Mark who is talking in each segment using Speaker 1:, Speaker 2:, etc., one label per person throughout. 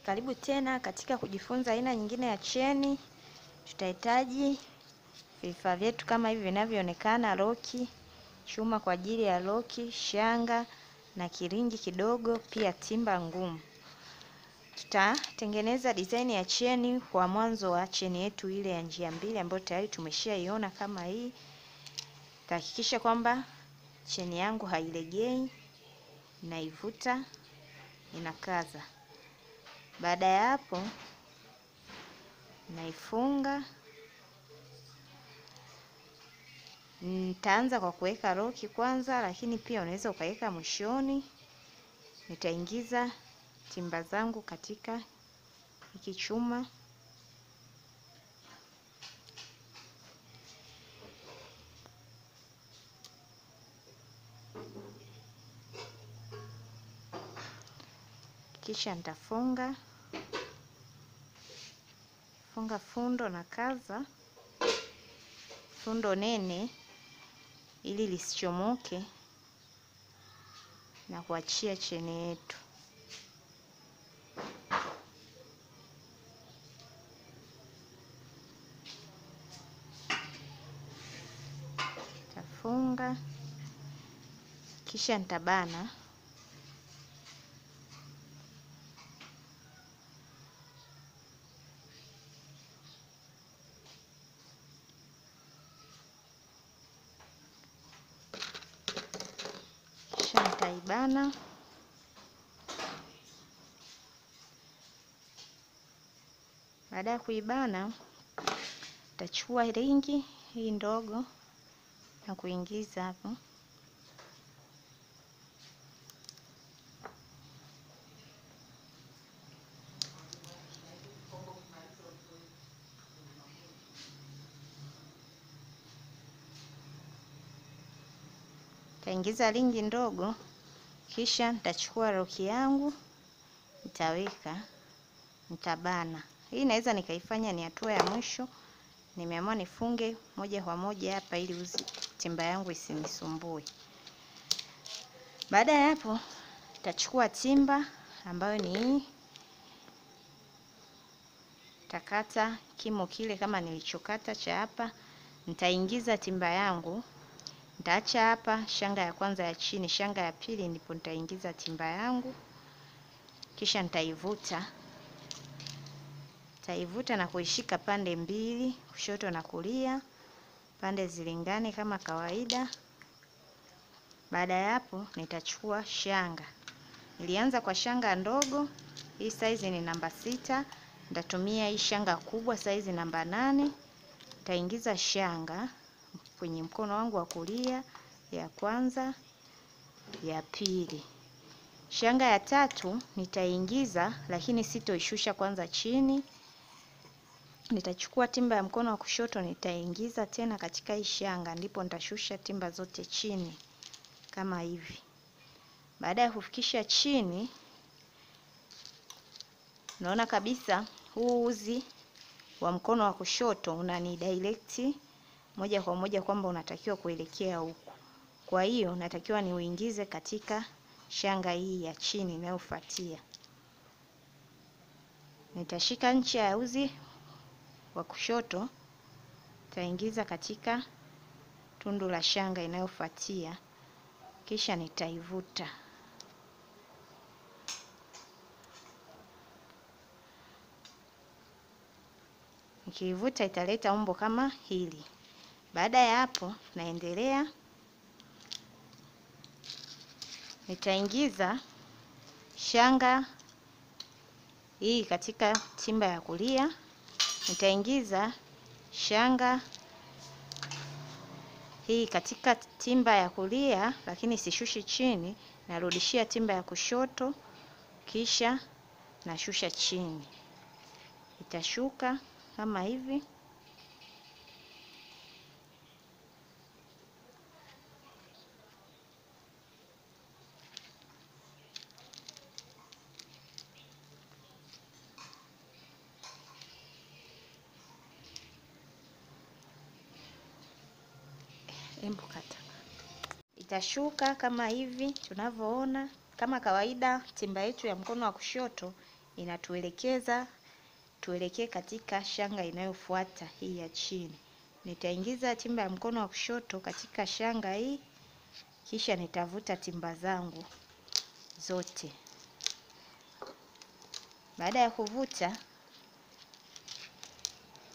Speaker 1: Karibu tena katika kujifunza aina nyingine ya cheni. Tutahitaji vifaa vyetu kama hivi vinavyoonekana: loki, chuma kwa ajili ya loki, shanga na kiringi kidogo, pia timba ngumu. Tutatengeneza design ya cheni kwa mwanzo wa cheni yetu ile ya njia mbili ambayo tayari tumeshaiona kama hii. Tahakikisha kwamba cheni yangu hailegei, naivuta, inakaza. Baada ya hapo naifunga. Nitaanza kwa kuweka roki kwanza, lakini pia unaweza ukaweka mwishoni. Nitaingiza timba zangu katika hiki chuma. Kisha nitafunga. Funga fundo na kaza. Fundo nene ili lisichomoke na kuachia cheni yetu. Tafunga kisha nitabana nitaibana. Baada ya kuibana, nitachukua ringi hii ndogo na kuingiza hapo. taingiza ringi ndogo, kisha nitachukua roki yangu nitaweka, nitabana. Hii naweza nikaifanya ni hatua ya mwisho. Nimeamua nifunge moja kwa moja hapa ili uzi timba yangu isinisumbue. Baada ya hapo, nitachukua timba ambayo ni hii, nitakata kimo kile kama nilichokata cha hapa. Nitaingiza timba yangu, nitaacha hapa shanga ya kwanza ya chini, shanga ya pili ndipo nitaingiza timba yangu, kisha nitaivuta taivuta na kuishika pande mbili, kushoto na kulia, pande zilingane kama kawaida. Baada ya hapo, nitachukua shanga. Nilianza kwa shanga ndogo, hii saizi ni namba sita. Nitatumia hii shanga kubwa saizi namba nane. Nitaingiza shanga kwenye mkono wangu wa kulia, ya kwanza, ya pili. Shanga ya tatu nitaingiza, lakini sitoishusha kwanza chini nitachukua timba ya mkono wa kushoto nitaingiza tena katika hii shanga, ndipo nitashusha timba zote chini kama hivi. Baada ya kufikisha chini, naona kabisa huu uzi wa mkono wa kushoto unani direct moja kwa moja kwamba unatakiwa kuelekea huku. Kwa hiyo natakiwa niuingize katika shanga hii ya chini inayofuatia. Nitashika ncha ya uzi wa kushoto nitaingiza katika tundu la shanga inayofuatia, kisha nitaivuta. Nikiivuta italeta umbo kama hili. Baada ya hapo, naendelea, nitaingiza shanga hii katika timba ya kulia nitaingiza shanga hii katika timba ya kulia, lakini sishushi chini, narudishia timba ya kushoto, kisha nashusha chini. Itashuka kama hivi. Embu kata. Itashuka kama hivi tunavyoona. Kama kawaida, timba yetu ya mkono wa kushoto inatuelekeza tuelekee katika shanga inayofuata hii ya chini. Nitaingiza timba ya mkono wa kushoto katika shanga hii, kisha nitavuta timba zangu zote. Baada ya kuvuta,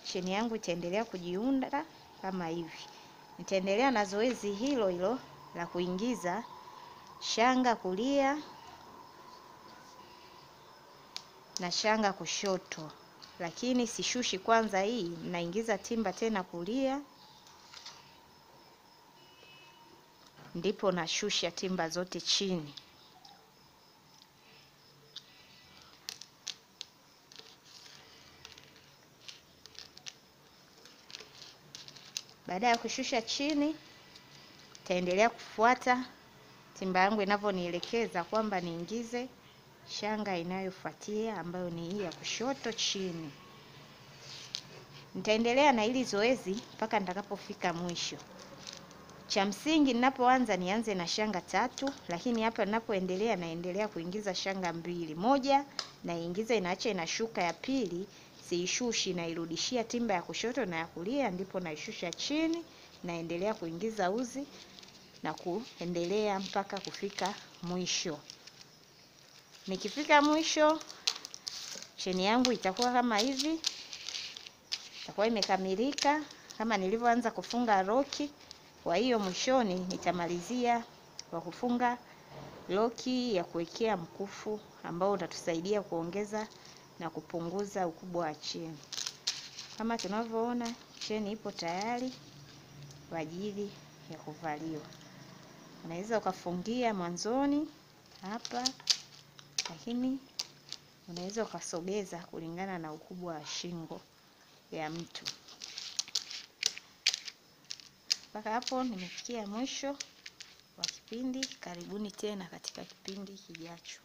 Speaker 1: cheni yangu itaendelea kujiunda kama hivi. Nitaendelea na zoezi hilo hilo la kuingiza shanga kulia na shanga kushoto, lakini sishushi kwanza. Hii naingiza timba tena kulia, ndipo nashusha timba zote chini. Baada ya kushusha chini, taendelea kufuata timba yangu inavyonielekeza kwamba niingize shanga inayofuatia ambayo ni hii ya kushoto chini. Nitaendelea na hili zoezi mpaka nitakapofika mwisho. Cha msingi ninapoanza nianze na shanga tatu, lakini hapa ninapoendelea naendelea kuingiza shanga mbili. Moja naingiza inaacha inashuka, ya pili siishushi, nairudishia timba ya kushoto na ya kulia, ndipo naishusha chini, naendelea kuingiza uzi na kuendelea mpaka kufika mwisho. Nikifika mwisho, cheni yangu itakuwa kama hivi, itakuwa imekamilika kama nilivyoanza kufunga roki. Kwa hiyo mwishoni nitamalizia kwa kufunga loki ya kuwekea mkufu ambao utatusaidia kuongeza na kupunguza ukubwa wa cheni. Kama tunavyoona, cheni ipo tayari kwa ajili ya kuvaliwa. Unaweza ukafungia mwanzoni hapa, lakini unaweza ukasogeza kulingana na ukubwa wa shingo ya mtu. Mpaka hapo nimefikia mwisho wa kipindi. Karibuni tena katika kipindi kijacho.